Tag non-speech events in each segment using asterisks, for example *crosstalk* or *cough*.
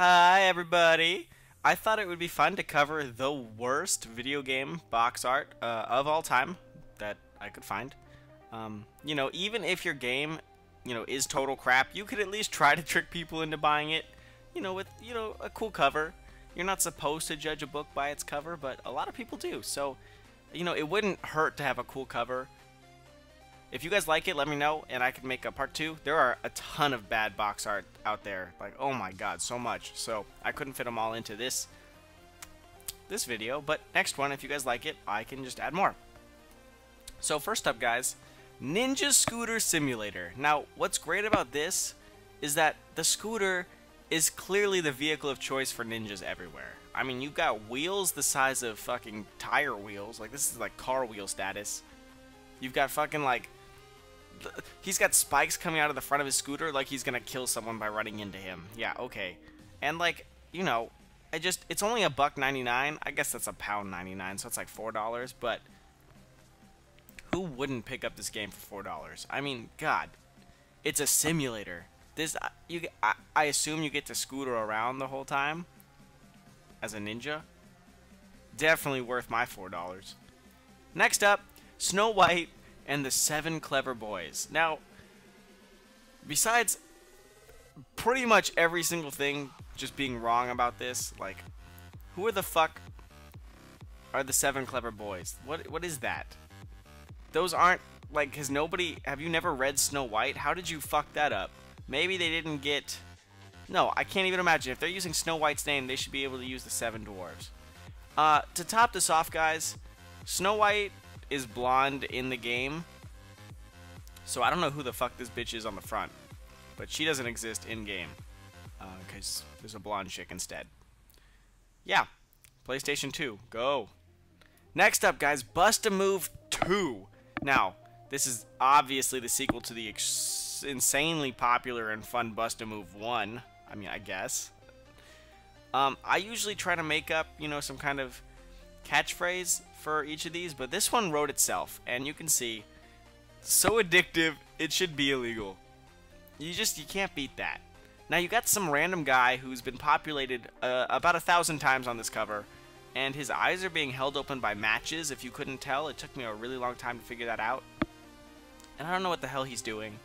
Hi, everybody. I thought it would be fun to cover the worst video game box art uh, of all time that I could find. Um, you know, even if your game, you know, is total crap, you could at least try to trick people into buying it, you know, with, you know, a cool cover. You're not supposed to judge a book by its cover, but a lot of people do. So, you know, it wouldn't hurt to have a cool cover. If you guys like it, let me know, and I can make a part two. There are a ton of bad box art out there. Like, oh my god, so much. So, I couldn't fit them all into this this video, but next one, if you guys like it, I can just add more. So first up, guys, Ninja Scooter Simulator. Now, what's great about this is that the scooter is clearly the vehicle of choice for ninjas everywhere. I mean, you've got wheels the size of fucking tire wheels. Like, this is like car wheel status. You've got fucking, like, he's got spikes coming out of the front of his scooter like he's gonna kill someone by running into him. Yeah, okay. And like, you know, I just it's only a buck 99. I guess that's a pound 99, so it's like $4, but who wouldn't pick up this game for $4? I mean, god. It's a simulator. This uh, you I, I assume you get to scooter around the whole time as a ninja. Definitely worth my $4. Next up, Snow White and the Seven Clever Boys. Now, besides pretty much every single thing just being wrong about this, like, who are the fuck are the Seven Clever Boys? What What is that? Those aren't, like, has nobody, have you never read Snow White? How did you fuck that up? Maybe they didn't get, no, I can't even imagine. If they're using Snow White's name, they should be able to use the Seven Dwarves. Uh, to top this off, guys, Snow White is blonde in the game. So I don't know who the fuck this bitch is on the front. But she doesn't exist in-game. Because uh, there's a blonde chick instead. Yeah. PlayStation 2. Go. Next up, guys. Bust-a-Move 2. Now, this is obviously the sequel to the insanely popular and fun Bust-a-Move 1. I mean, I guess. Um, I usually try to make up, you know, some kind of catchphrase for each of these, but this one wrote itself, and you can see, so addictive, it should be illegal. You just, you can't beat that. Now you got some random guy who's been populated uh, about a thousand times on this cover, and his eyes are being held open by matches, if you couldn't tell. It took me a really long time to figure that out. And I don't know what the hell he's doing.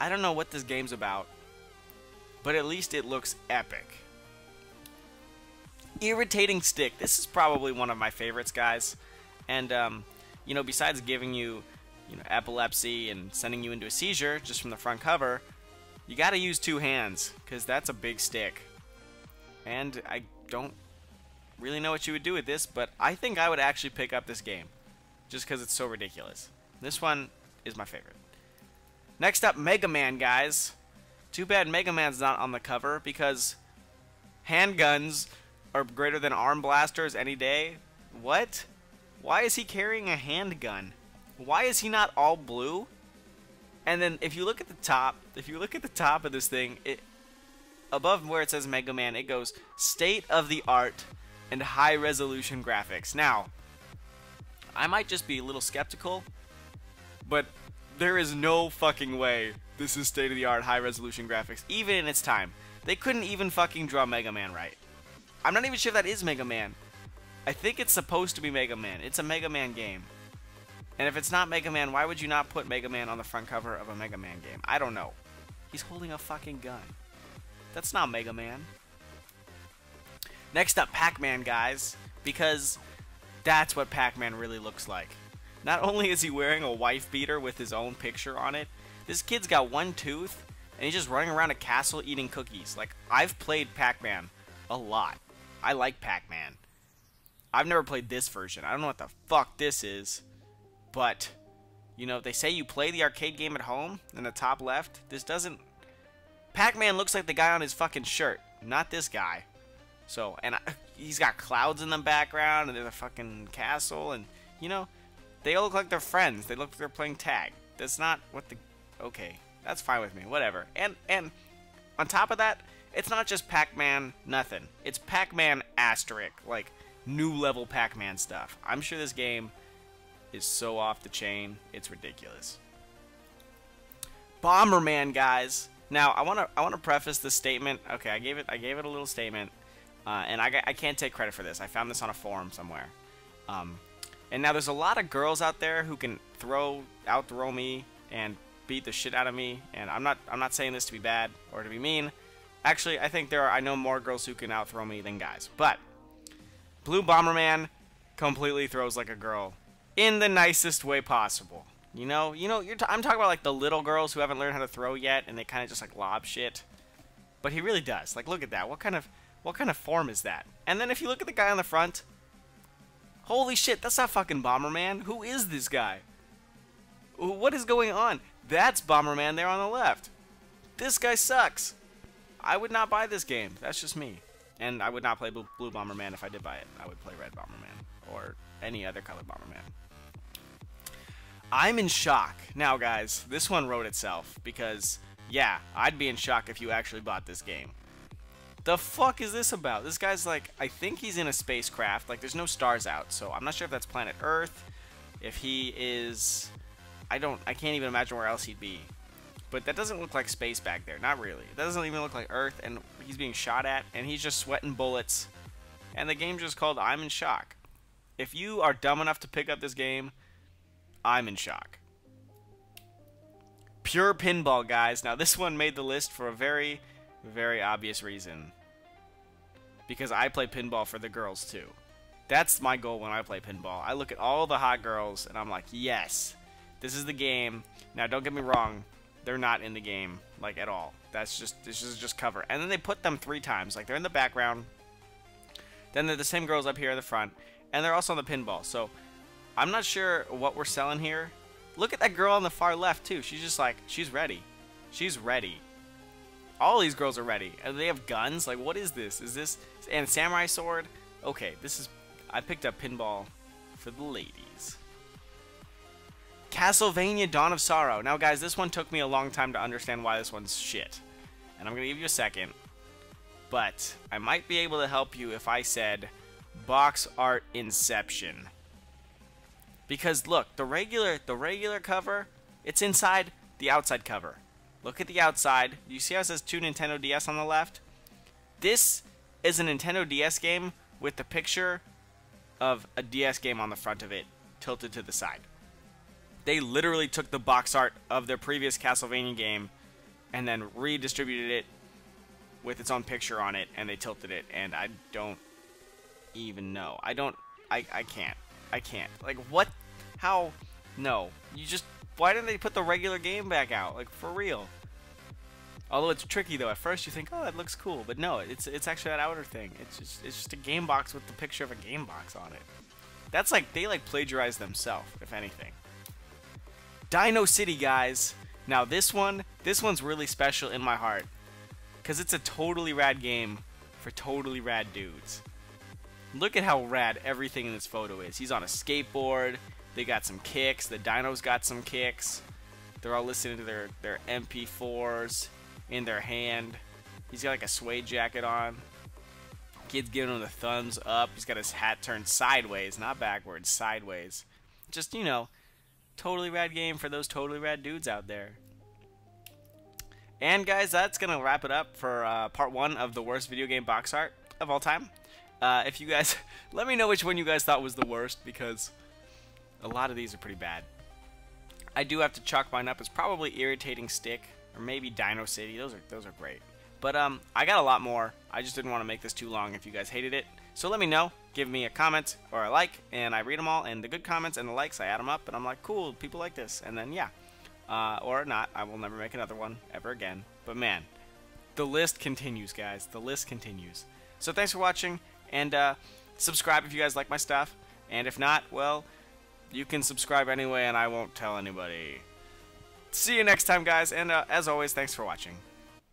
I don't know what this game's about. But at least it looks epic. Irritating Stick. This is probably one of my favorites, guys. And, um, you know, besides giving you, you know, epilepsy and sending you into a seizure just from the front cover, you got to use two hands because that's a big stick. And I don't really know what you would do with this, but I think I would actually pick up this game just because it's so ridiculous. This one is my favorite. Next up, Mega Man, guys. Too bad Mega Man's not on the cover because handguns are greater than arm blasters any day? What? Why is he carrying a handgun? Why is he not all blue? And then if you look at the top, if you look at the top of this thing, it above where it says Mega Man, it goes state of the art and high resolution graphics. Now, I might just be a little skeptical, but there is no fucking way this is state of the art high resolution graphics, even in its time. They couldn't even fucking draw Mega Man right. I'm not even sure if that is Mega Man. I think it's supposed to be Mega Man. It's a Mega Man game. And if it's not Mega Man, why would you not put Mega Man on the front cover of a Mega Man game? I don't know. He's holding a fucking gun. That's not Mega Man. Next up, Pac-Man, guys. Because that's what Pac-Man really looks like. Not only is he wearing a wife beater with his own picture on it, this kid's got one tooth, and he's just running around a castle eating cookies. Like, I've played Pac-Man a lot. I like Pac-Man. I've never played this version. I don't know what the fuck this is. But, you know, they say you play the arcade game at home in the top left. This doesn't... Pac-Man looks like the guy on his fucking shirt, not this guy. So, and I, *laughs* he's got clouds in the background, and there's a fucking castle, and, you know, they all look like they're friends. They look like they're playing tag. That's not what the... Okay, that's fine with me. Whatever. And, and, on top of that, it's not just Pac-Man nothing. It's Pac-Man asterisk, like new level Pac-Man stuff. I'm sure this game is so off the chain, it's ridiculous. Bomberman, guys. Now, I want to I want to preface this statement. Okay, I gave it I gave it a little statement, uh, and I, I can't take credit for this. I found this on a forum somewhere. Um, and now there's a lot of girls out there who can throw out throw me and beat the shit out of me. And I'm not I'm not saying this to be bad or to be mean. Actually, I think there are I know more girls who can out throw me than guys. But Blue Bomberman completely throws like a girl in the nicest way possible. You know, you know, you're t I'm talking about like the little girls who haven't learned how to throw yet, and they kind of just like lob shit. But he really does. Like, look at that. What kind of what kind of form is that? And then if you look at the guy on the front, holy shit, that's not fucking Bomberman. Who is this guy? What is going on? That's Bomberman there on the left. This guy sucks. I would not buy this game. That's just me. And I would not play Blue, Bomberman if I did buy it. I would play Red Bomberman or any other color Bomberman. I'm in shock. Now, guys, this one wrote itself because, yeah, I'd be in shock if you actually bought this game. The fuck is this about? This guy's like, I think he's in a spacecraft. Like, there's no stars out, so I'm not sure if that's planet Earth. If he is, I don't, I can't even imagine where else he'd be. But that doesn't look like space back there. Not really. It doesn't even look like Earth, and he's being shot at, and he's just sweating bullets. And the game's just called I'm in shock. If you are dumb enough to pick up this game, I'm in shock. Pure pinball, guys. Now, this one made the list for a very, very obvious reason. Because I play pinball for the girls, too. That's my goal when I play pinball. I look at all the hot girls, and I'm like, yes, this is the game. Now, don't get me wrong. They're not in the game, like, at all. That's just, this is just cover. And then they put them three times. Like, they're in the background. Then they're the same girls up here in the front. And they're also on the pinball. So, I'm not sure what we're selling here. Look at that girl on the far left, too. She's just like, she's ready. She's ready. All these girls are ready. And they have guns? Like, what is this? Is this... And samurai sword? Okay, this is... I picked up pinball for the ladies. Castlevania Dawn of Sorrow. Now, guys, this one took me a long time to understand why this one's shit. And I'm going to give you a second. But I might be able to help you if I said box art inception. Because look, the regular the regular cover, it's inside the outside cover. Look at the outside. You see how it says two Nintendo DS on the left? This is a Nintendo DS game with the picture of a DS game on the front of it tilted to the side. They literally took the box art of their previous Castlevania game and then redistributed it with its own picture on it and they tilted it and I don't even know. I don't I I can't. I can't. Like, what? How? No. You just... Why didn't they put the regular game back out? Like, for real. Although it's tricky, though. At first you think, oh, that looks cool. But no, it's it's actually that outer thing. It's just, it's just a game box with the picture of a game box on it. That's like, they like plagiarized themselves, if anything. Dino City, guys. Now, this one, this one's really special in my heart. Because it's a totally rad game for totally rad dudes. Look at how rad everything in this photo is. He's on a skateboard. They got some kicks. The dinos got some kicks. They're all listening to their, their MP4s in their hand. He's got like a suede jacket on. Kid's giving him the thumbs up. He's got his hat turned sideways, not backwards, sideways. Just, you know, totally rad game for those totally rad dudes out there. And guys, that's going to wrap it up for uh, part one of the worst video game box art of all time. Uh, if you guys, *laughs* let me know which one you guys thought was the worst because a lot of these are pretty bad. I do have to chalk mine up as probably Irritating Stick or maybe Dino City. Those are those are great. But um, I got a lot more. I just didn't want to make this too long if you guys hated it. So let me know. Give me a comment or a like, and I read them all. And the good comments and the likes, I add them up, and I'm like, cool, people like this. And then yeah, uh, or not, I will never make another one ever again. But man, the list continues, guys. The list continues. So thanks for watching. And uh, subscribe if you guys like my stuff. And if not, well, you can subscribe anyway and I won't tell anybody. See you next time, guys. And uh, as always, thanks for watching.